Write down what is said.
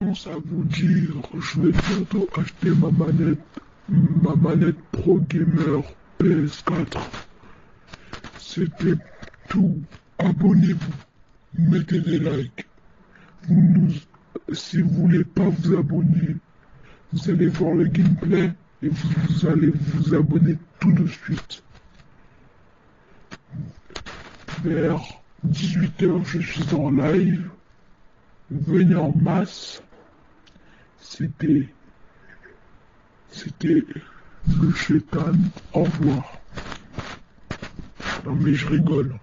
commence à vous dire, je vais bientôt acheter ma manette, ma manette Pro Gamer PS4. C'était tout. Abonnez-vous, mettez des likes. si vous voulez pas vous abonner, vous allez voir le gameplay et vous allez vous abonner tout de suite. Vers 18h, je suis en live. Venez en masse. C'était. C'était le chétan. Au revoir. Non mais je rigole.